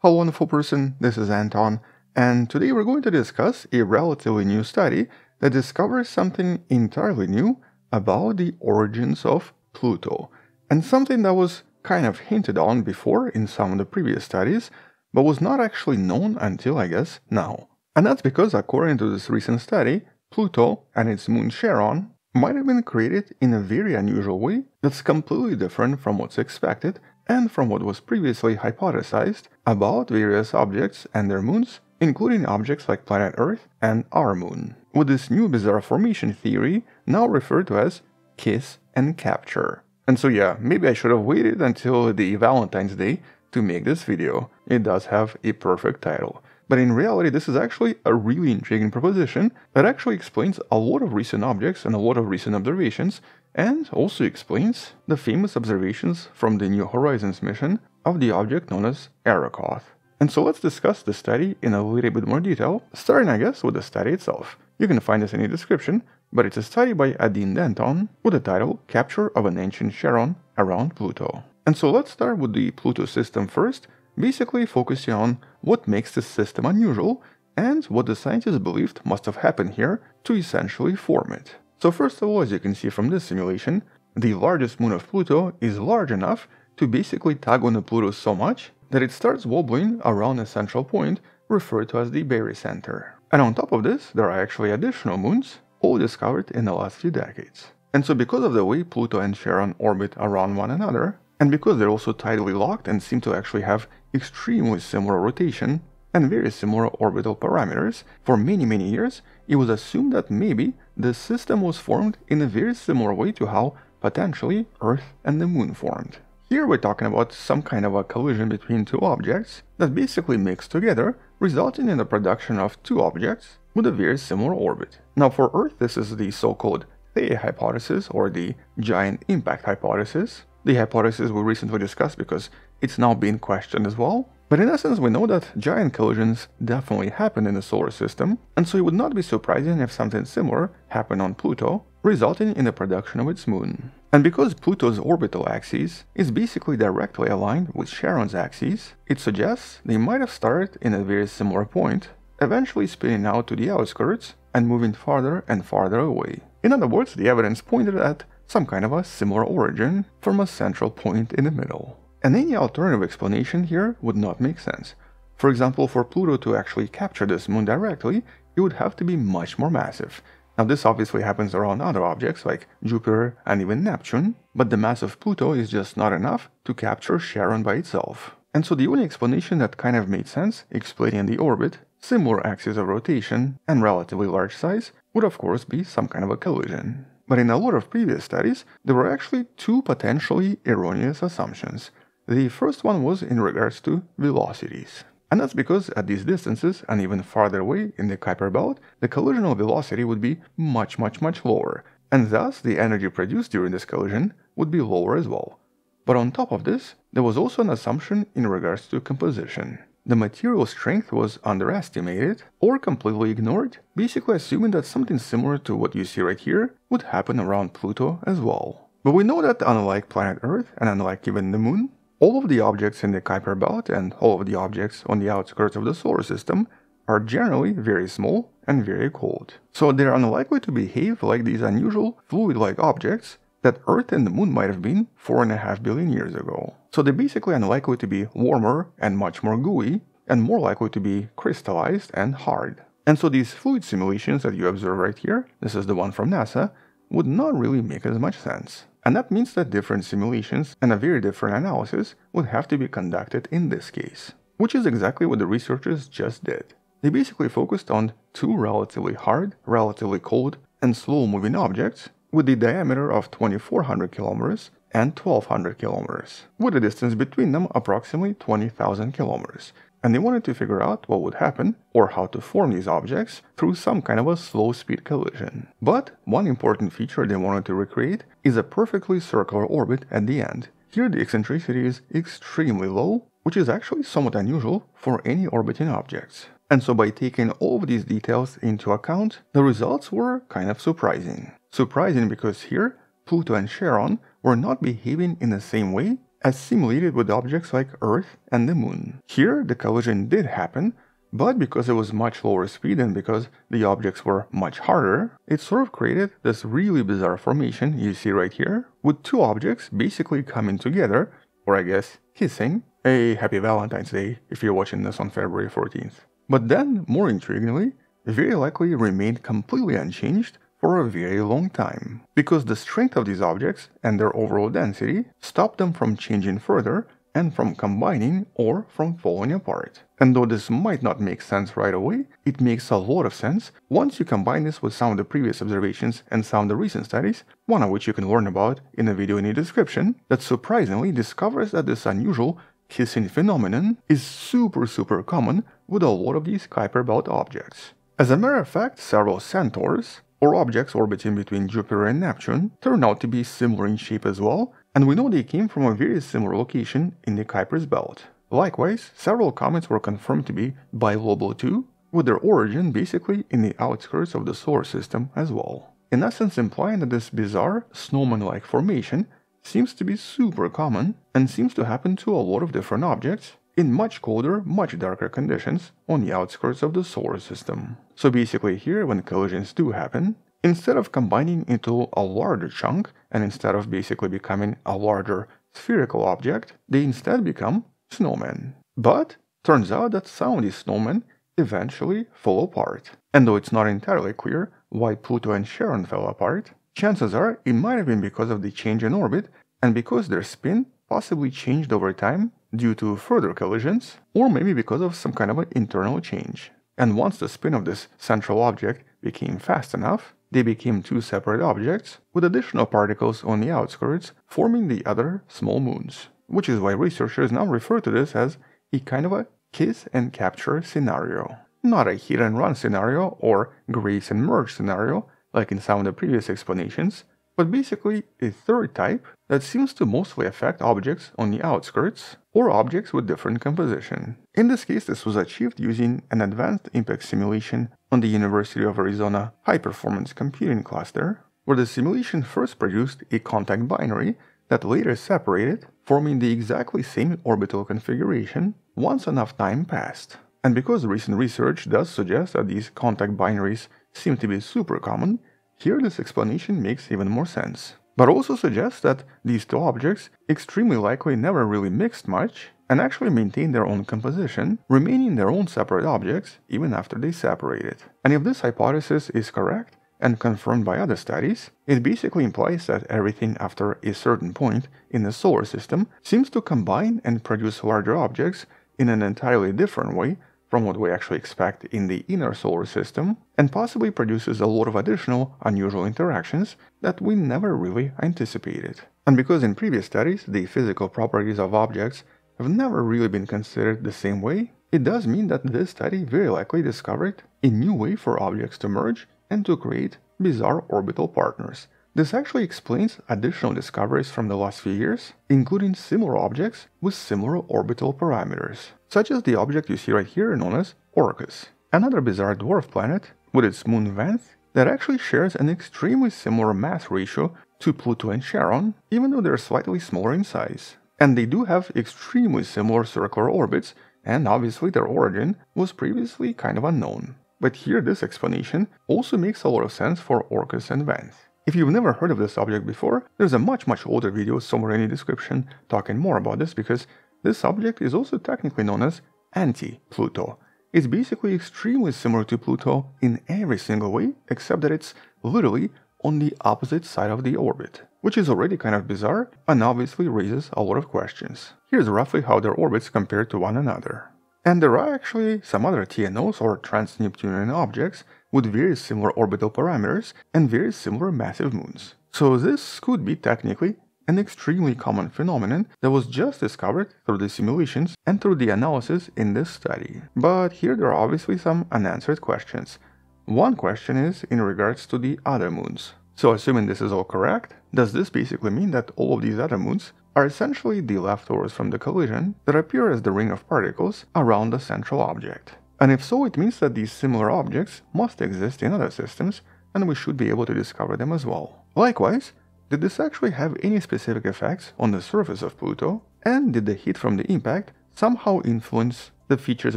Hello wonderful person, this is Anton, and today we're going to discuss a relatively new study that discovers something entirely new about the origins of Pluto, and something that was kind of hinted on before in some of the previous studies, but was not actually known until I guess now. And that's because according to this recent study, Pluto and its moon Charon might have been created in a very unusual way that's completely different from what's expected and from what was previously hypothesized about various objects and their moons, including objects like planet Earth and our moon, with this new bizarre formation theory now referred to as kiss and capture. And so yeah, maybe I should have waited until the Valentine's Day to make this video. It does have a perfect title. But in reality, this is actually a really intriguing proposition that actually explains a lot of recent objects and a lot of recent observations, and also explains the famous observations from the New Horizons mission of the object known as Arrokoth. And so let's discuss the study in a little bit more detail, starting I guess with the study itself. You can find this in the description, but it's a study by Adeene Denton with the title Capture of an Ancient Charon Around Pluto. And so let's start with the Pluto system first basically focusing on what makes this system unusual and what the scientists believed must have happened here to essentially form it. So first of all, as you can see from this simulation, the largest moon of Pluto is large enough to basically tug on the Pluto so much that it starts wobbling around a central point referred to as the barycenter. And on top of this, there are actually additional moons, all discovered in the last few decades. And so because of the way Pluto and Charon orbit around one another, and because they're also tidally locked and seem to actually have extremely similar rotation and very similar orbital parameters, for many many years it was assumed that maybe the system was formed in a very similar way to how potentially Earth and the Moon formed. Here we're talking about some kind of a collision between two objects that basically mix together, resulting in the production of two objects with a very similar orbit. Now for Earth this is the so-called Theia hypothesis or the giant impact hypothesis, the hypothesis we recently discussed because it's now being questioned as well. But in essence, we know that giant collisions definitely happen in the solar system, and so it would not be surprising if something similar happened on Pluto, resulting in the production of its moon. And because Pluto's orbital axis is basically directly aligned with Charon's axis, it suggests they might have started in a very similar point, eventually spinning out to the outskirts and moving farther and farther away. In other words, the evidence pointed at some kind of a similar origin from a central point in the middle. And any alternative explanation here would not make sense. For example, for Pluto to actually capture this moon directly, it would have to be much more massive. Now this obviously happens around other objects like Jupiter and even Neptune, but the mass of Pluto is just not enough to capture Charon by itself. And so the only explanation that kind of made sense, explaining the orbit, similar axis of rotation, and relatively large size, would of course be some kind of a collision. But in a lot of previous studies, there were actually two potentially erroneous assumptions. The first one was in regards to velocities. And that's because at these distances and even farther away in the Kuiper belt, the collisional velocity would be much much much lower, and thus the energy produced during this collision would be lower as well. But on top of this, there was also an assumption in regards to composition the material strength was underestimated or completely ignored, basically assuming that something similar to what you see right here would happen around Pluto as well. But we know that unlike planet Earth and unlike even the Moon, all of the objects in the Kuiper belt and all of the objects on the outskirts of the solar system are generally very small and very cold. So they're unlikely to behave like these unusual fluid-like objects that Earth and the Moon might have been 4.5 billion years ago. So they're basically unlikely to be warmer and much more gooey, and more likely to be crystallized and hard. And so these fluid simulations that you observe right here, this is the one from NASA, would not really make as much sense. And that means that different simulations and a very different analysis would have to be conducted in this case. Which is exactly what the researchers just did. They basically focused on two relatively hard, relatively cold, and slow moving objects with the diameter of 2400 kilometers and 1200 kilometers, with a distance between them approximately 20,000 kilometers. And they wanted to figure out what would happen or how to form these objects through some kind of a slow speed collision. But one important feature they wanted to recreate is a perfectly circular orbit at the end. Here the eccentricity is extremely low, which is actually somewhat unusual for any orbiting objects. And so by taking all of these details into account, the results were kind of surprising. Surprising because here, Pluto and Charon were not behaving in the same way as simulated with objects like Earth and the Moon. Here, the collision did happen, but because it was much lower speed and because the objects were much harder, it sort of created this really bizarre formation you see right here, with two objects basically coming together, or I guess kissing. A happy Valentine's Day if you're watching this on February 14th. But then, more intriguingly, very likely remained completely unchanged for a very long time, because the strength of these objects and their overall density stop them from changing further and from combining or from falling apart. And though this might not make sense right away, it makes a lot of sense once you combine this with some of the previous observations and some of the recent studies, one of which you can learn about in the video in the description, that surprisingly discovers that this unusual kissing phenomenon is super super common with a lot of these Kuiper belt objects. As a matter of fact, several centaurs, or objects orbiting between Jupiter and Neptune, turn out to be similar in shape as well, and we know they came from a very similar location in the Kuiper's belt. Likewise, several comets were confirmed to be bilobal too, with their origin basically in the outskirts of the solar system as well. In essence implying that this bizarre snowman-like formation seems to be super common and seems to happen to a lot of different objects in much colder, much darker conditions on the outskirts of the solar system. So basically here, when collisions do happen, instead of combining into a larger chunk and instead of basically becoming a larger spherical object, they instead become snowmen. But turns out that some of these snowmen eventually fall apart. And though it's not entirely clear why Pluto and Charon fell apart, chances are it might have been because of the change in orbit and because their spin possibly changed over time due to further collisions, or maybe because of some kind of an internal change. And once the spin of this central object became fast enough, they became two separate objects with additional particles on the outskirts forming the other small moons, which is why researchers now refer to this as a kind of a kiss and capture scenario. Not a hit and run scenario or graze and merge scenario like in some of the previous explanations, but basically a third type that seems to mostly affect objects on the outskirts or objects with different composition. In this case, this was achieved using an advanced impact simulation on the University of Arizona High Performance Computing Cluster, where the simulation first produced a contact binary that later separated, forming the exactly same orbital configuration once enough time passed. And because recent research does suggest that these contact binaries seem to be super common, here this explanation makes even more sense. But also suggests that these two objects extremely likely never really mixed much and actually maintained their own composition, remaining their own separate objects even after they separated. And if this hypothesis is correct, and confirmed by other studies, it basically implies that everything after a certain point in the solar system seems to combine and produce larger objects in an entirely different way from what we actually expect in the inner solar system, and possibly produces a lot of additional unusual interactions that we never really anticipated. And because in previous studies the physical properties of objects have never really been considered the same way, it does mean that this study very likely discovered a new way for objects to merge and to create bizarre orbital partners this actually explains additional discoveries from the last few years, including similar objects with similar orbital parameters, such as the object you see right here known as Orcus, another bizarre dwarf planet with its moon Vanth that actually shares an extremely similar mass ratio to Pluto and Charon, even though they're slightly smaller in size. And they do have extremely similar circular orbits, and obviously their origin was previously kind of unknown. But here this explanation also makes a lot of sense for Orcus and Vanth. If you've never heard of this object before, there's a much much older video somewhere in the description talking more about this because this object is also technically known as anti-Pluto. It's basically extremely similar to Pluto in every single way except that it's literally on the opposite side of the orbit, which is already kind of bizarre and obviously raises a lot of questions. Here's roughly how their orbits compare to one another. And there are actually some other TNOs or trans-Neptunian objects with very similar orbital parameters and very similar massive moons. So this could be technically an extremely common phenomenon that was just discovered through the simulations and through the analysis in this study. But here there are obviously some unanswered questions. One question is in regards to the other moons. So assuming this is all correct, does this basically mean that all of these other moons are essentially the leftovers from the collision that appear as the ring of particles around the central object? And if so, it means that these similar objects must exist in other systems, and we should be able to discover them as well. Likewise, did this actually have any specific effects on the surface of Pluto? And did the heat from the impact somehow influence the features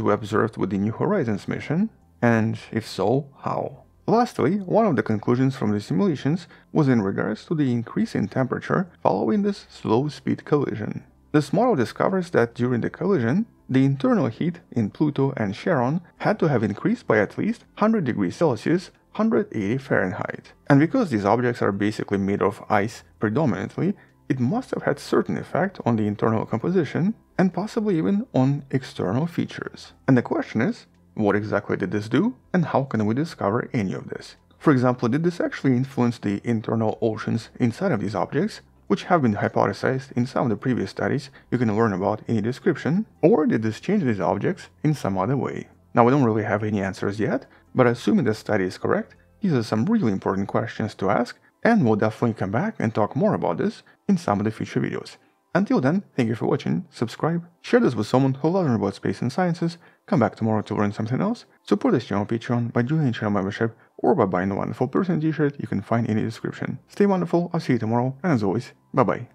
we observed with the New Horizons mission? And if so, how? Lastly, one of the conclusions from the simulations was in regards to the increase in temperature following this slow-speed collision. This model discovers that during the collision, the internal heat in Pluto and Charon had to have increased by at least 100 degrees Celsius 180 Fahrenheit. And because these objects are basically made of ice predominantly, it must have had certain effect on the internal composition and possibly even on external features. And the question is, what exactly did this do, and how can we discover any of this? For example, did this actually influence the internal oceans inside of these objects, which have been hypothesized in some of the previous studies you can learn about in the description, or did this change these objects in some other way? Now, we don't really have any answers yet, but assuming the study is correct, these are some really important questions to ask, and we'll definitely come back and talk more about this in some of the future videos. Until then, thank you for watching, subscribe, share this with someone who loves about space and sciences, come back tomorrow to learn something else, support this channel on Patreon by joining channel membership or by buying the wonderful person t-shirt you can find in the description. Stay wonderful, I'll see you tomorrow, and as always, bye bye.